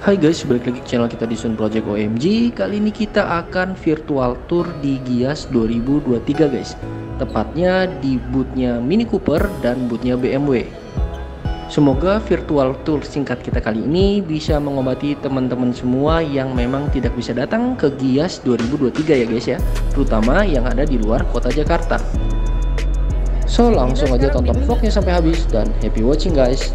Hai guys, balik lagi ke channel kita di Sun Project OMG Kali ini kita akan virtual tour di Gias 2023 guys. Tepatnya di bootnya Mini Cooper dan bootnya BMW Semoga virtual tour singkat kita kali ini bisa mengobati teman-teman semua yang memang tidak bisa datang ke Gias 2023 ya guys ya. Terutama yang ada di luar kota Jakarta. So langsung aja tonton vlognya sampai habis dan happy watching guys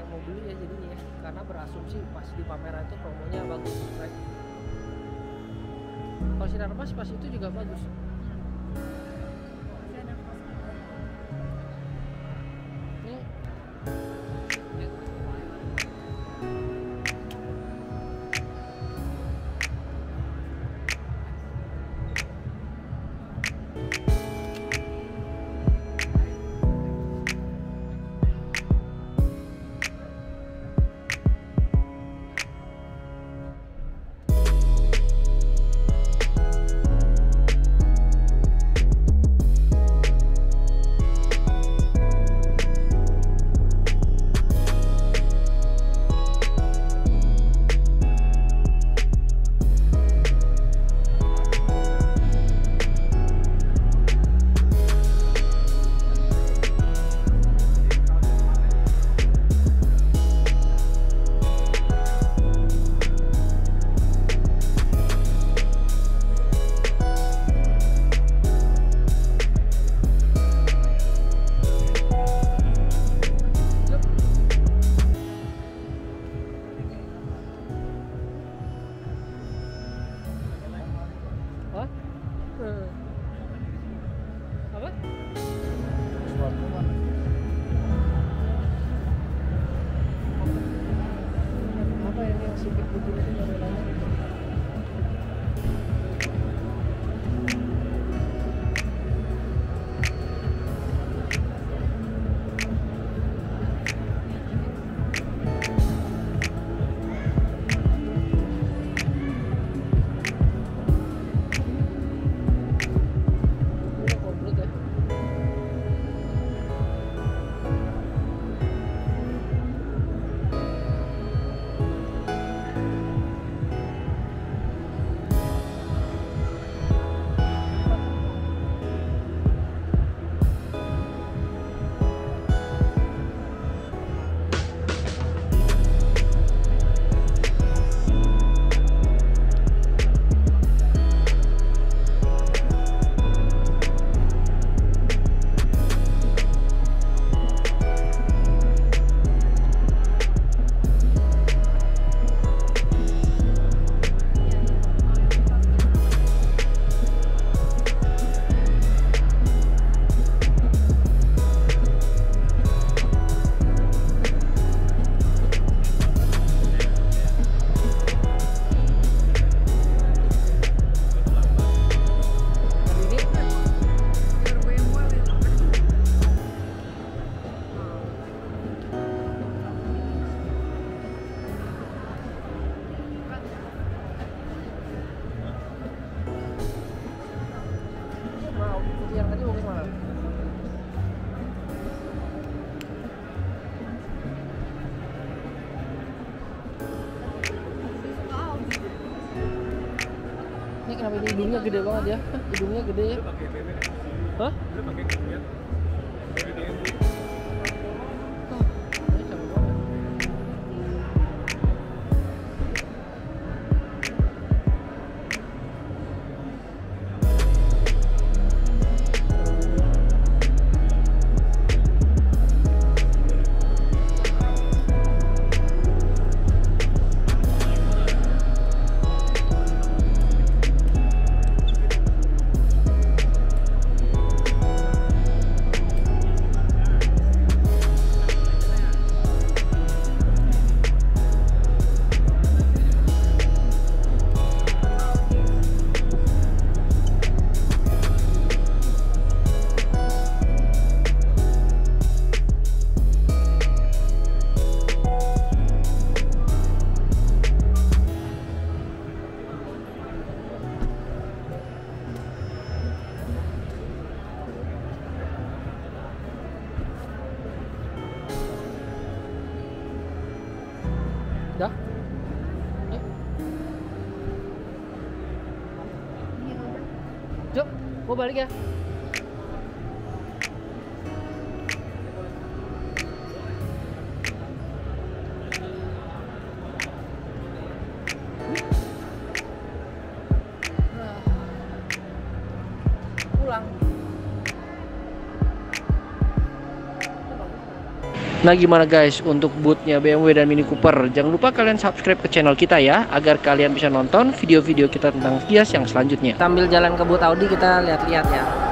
yang mau beli ya jadinya ya karena berasumsi pas di pameran itu promonya bagus right? kalau sinar pas pas itu juga bagus kenapa ini hidungnya gede banget ya? Hidungnya gede ya. Hah? वो बढ़ गया। Nah gimana guys untuk bootnya BMW dan Mini Cooper Jangan lupa kalian subscribe ke channel kita ya Agar kalian bisa nonton video-video kita tentang Kias yang selanjutnya Sambil jalan ke booth Audi kita lihat-lihat ya.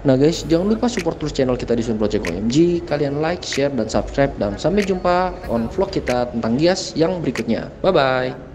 Nah guys jangan lupa support terus channel kita di Sun Project OMG Kalian like, share, dan subscribe. Dan sampai jumpa on vlog kita tentang Gias yang berikutnya. Bye bye